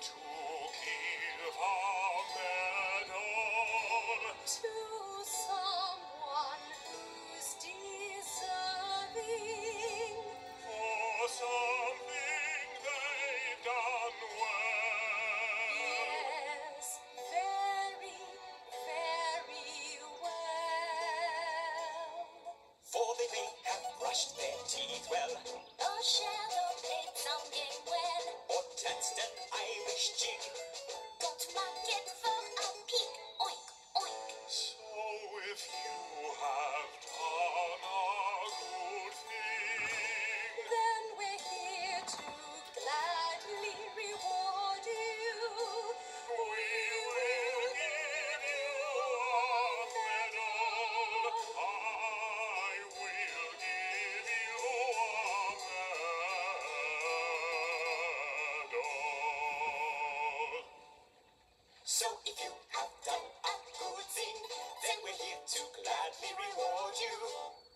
to give our medals to some. shall if you have done a good thing, then we're here to gladly reward you.